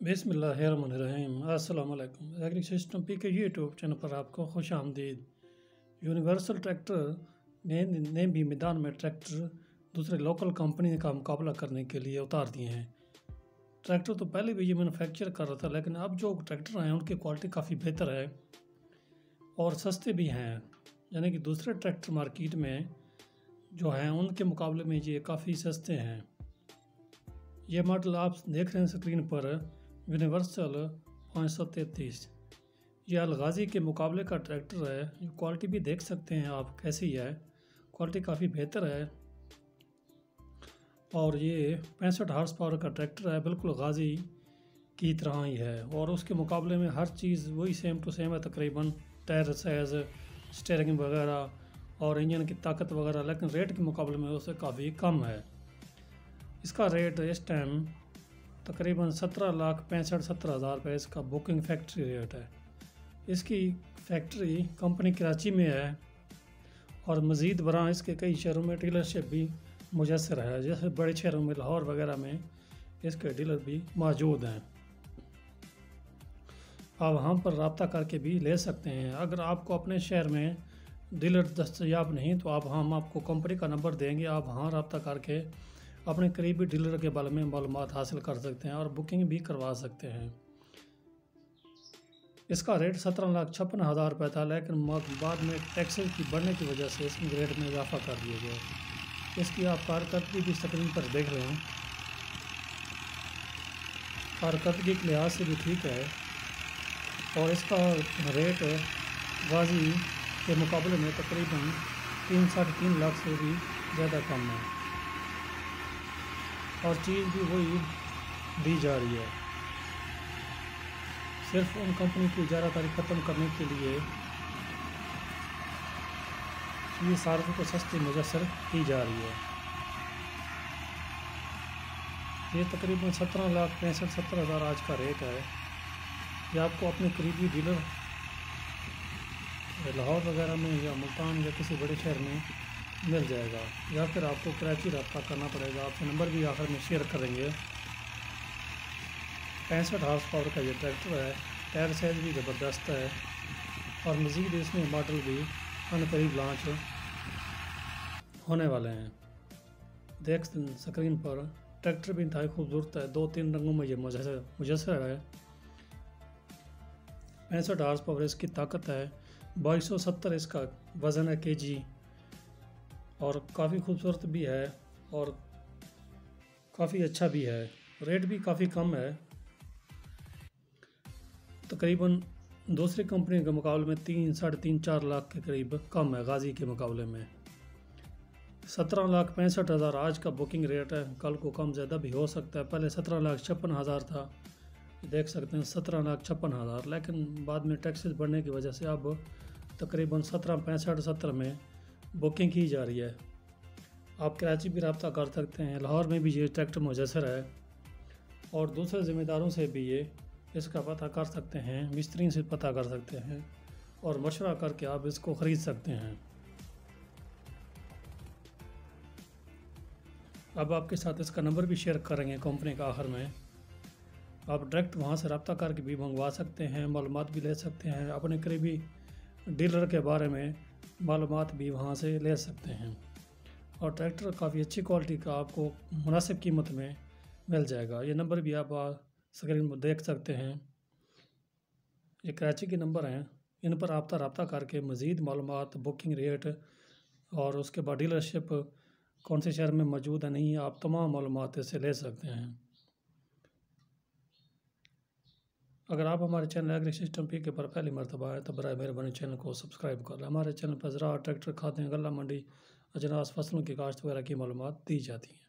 बिसमीम अल्लाम agri system P K YouTube channel पर आपको खुश आमदीद। यूनिवर्सल ट्रैक्टर ने ने भी मैदान में ट्रैक्टर दूसरे लोकल कंपनी का मुकाबला करने के लिए उतार दिए हैं। ट्रैक्टर तो पहले भी ये मैनुफैक्चर कर रहा था, लेकिन अब जो ट्रैक्टर हैं, उनकी क्वालिटी काफ़ी बेहतर है और सस्ते भी हैं। यानी कि दूसरे ट्रैक्टर मार्केट में जो हैं, उनके मुकाबले में ये काफ़ी सस्ते हैं। ये मॉडल आप देख रहे हैं स्क्रीन पर। यूनिवर्सल पाँच सौ तैंतीस। ये अलगाजी के मुकाबले का ट्रैक्टर है क्वालिटी भी देख सकते हैं आप, कैसी है। क्वालिटी काफ़ी बेहतर है। और ये पैंसठ हार्स पावर का ट्रैक्टर है, बिल्कुल गाजी की तरह ही है। और उसके मुकाबले में हर चीज़ वही सेम टू सेम है, तकरीबन टायर साइज़ स्टेयरिंग वगैरह और इंजन की ताकत वगैरह, लेकिन रेट के मुकाबले में उससे काफ़ी कम है। इसका रेट इस टाइम तकरीबन सत्रह लाख पैंसठ सत्रह हज़ार रुपये इसका बुकिंग फैक्ट्री रेट है। इसकी फैक्ट्री कंपनी कराची में है और मज़ीद बरा इसके कई शहरों में डीलरशिप भी मुयसर है, जैसे बड़े शहरों में लाहौर वगैरह में इसके डीलर भी मौजूद हैं। आप वहाँ पर रबता करके भी ले सकते हैं। अगर आपको अपने शहर में डीलर दस्तियाब नहीं तो आप, हम आपको कंपनी का नंबर देंगे। आप वहाँ रबता करके अपने करीबी डीलर के बारे में मालूम हासिल कर सकते हैं और बुकिंग भी करवा सकते हैं। इसका रेट सत्रह लाख छप्पन हज़ार रुपये था लेकिन बाद में टैक्सेस की बढ़ने की वजह से इसमें रेट में इजाफा कर दिया गया। इसकी आप कारकर्दगी भी स्क्रीन पर देख रहे हैं। कारकर्दगी के लिहाज से भी ठीक है और इसका रेट गाजी के मुकाबले में तकरीबन तीन साढ़े तीन लाख से भी ज़्यादा कम है। और चीज़ भी वही दी जा रही है। सिर्फ़ उन कंपनी की इजारादारी ख़त्म करने के लिए ये सार्फों को सस्ती मुयसर की जा रही है। ये तकरीबन सत्रह लाख पैंसठ सत्तर हज़ार आज का रेट है। ये आपको अपने करीबी डीलर, लाहौर वगैरह में या मुल्तान या किसी बड़े शहर में मिल जाएगा। या फिर आपको कराची रब्ता करना पड़ेगा। आपसे नंबर भी आखिर में शेयर करेंगे पैंसठ हार्स पावर का ये ट्रैक्टर है। टायर साइज़ भी ज़बरदस्त है। और मज़ीद इसमें मॉडल भी करीब लॉन्च होने वाले हैं। देख स्क्रीन पर ट्रैक्टर भी इंतहाई खूबसूरत है। दो तीन रंगों में ये मुजसर है। पैंसठ हार्स पावर इसकी ताकत है। बाईस सौ सत्तर इसका वज़न है के जी और काफ़ी खूबसूरत भी है और काफ़ी अच्छा भी है। रेट भी काफ़ी कम है। तकरीबन दूसरी कंपनी के मुकाबले में तीन, साढ़े तीन, चार लाख के करीब कम है गाज़ी के मुकाबले में। सत्रह लाख पैंसठ हज़ार आज का बुकिंग रेट है। कल को कम ज़्यादा भी हो सकता है। पहले सत्रह लाख छप्पन हज़ार था। देख सकते हैं सत्रह लाख छप्पन हज़ार। लेकिन बाद में टैक्सेस बढ़ने की वजह से अब तकरीबन सत्रह, पैंसठ, सत्रह में बुकिंग की जा रही है। आप कराची भी रबता कर सकते हैं। लाहौर में भी ये ट्रैक्टर मुजसर है। और दूसरे ज़िम्मेदारों से भी ये इसका पता कर सकते हैं मिस्त्री से पता कर सकते हैं और मशवरा करके आप इसको ख़रीद सकते हैं। अब आपके साथ इसका नंबर भी शेयर करेंगे कंपनी का आखिर में। आप डायरेक्ट वहाँ से रब्ता करके भी मंगवा सकते हैं मालूम भी ले सकते हैं। अपने करीबी डीलर के बारे में मालूम भी वहाँ से ले सकते हैं। और ट्रैक्टर काफ़ी अच्छी क्वालिटी का आपको मुनासिब कीमत में मिल जाएगा। ये नंबर भी आप स्क्रीन पर देख सकते हैं। ये कराची के नंबर हैं। इन पर आपता रबता करके मज़ीद मालूम बुकिंग रेट और उसके बाद डीलरशिप कौन से शहर में मौजूद है, नहीं, आप तमाम मालूम इससे ले सकते हैं। अगर आप हमारे चैनल एग्री सिस्टम पी के पर पहली मरतबा है तो बर मेहरबानी चैनल को सब्सक्राइब कर लें। हमारे चैनल पर ज़रा ट्रैक्टर खाते हैं गला मंडी, अजनास फ़सलों की काश्त वगैरह की मालूम दी जाती हैं।